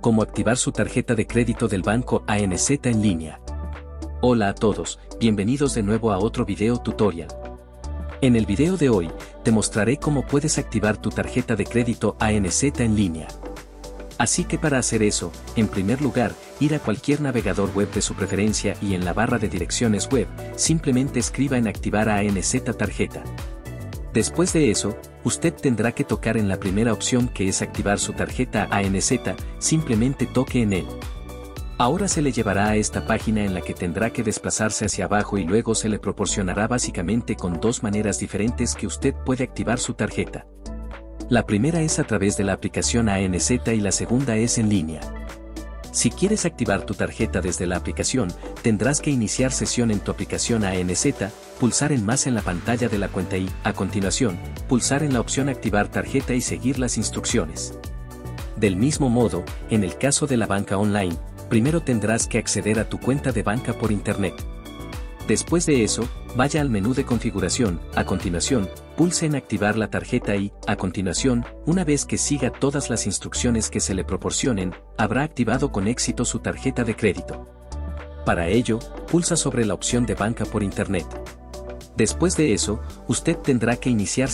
cómo activar su tarjeta de crédito del banco ANZ en línea. Hola a todos, bienvenidos de nuevo a otro video tutorial. En el video de hoy, te mostraré cómo puedes activar tu tarjeta de crédito ANZ en línea. Así que para hacer eso, en primer lugar, ir a cualquier navegador web de su preferencia y en la barra de direcciones web, simplemente escriba en activar ANZ tarjeta. Después de eso, usted tendrá que tocar en la primera opción que es activar su tarjeta ANZ, simplemente toque en él. Ahora se le llevará a esta página en la que tendrá que desplazarse hacia abajo y luego se le proporcionará básicamente con dos maneras diferentes que usted puede activar su tarjeta. La primera es a través de la aplicación ANZ y la segunda es en línea. Si quieres activar tu tarjeta desde la aplicación, tendrás que iniciar sesión en tu aplicación ANZ, pulsar en más en la pantalla de la cuenta y, a continuación, pulsar en la opción Activar tarjeta y seguir las instrucciones. Del mismo modo, en el caso de la banca online, primero tendrás que acceder a tu cuenta de banca por Internet. Después de eso, vaya al menú de configuración, a continuación, pulse en activar la tarjeta y, a continuación, una vez que siga todas las instrucciones que se le proporcionen, habrá activado con éxito su tarjeta de crédito. Para ello, pulsa sobre la opción de banca por Internet. Después de eso, usted tendrá que iniciar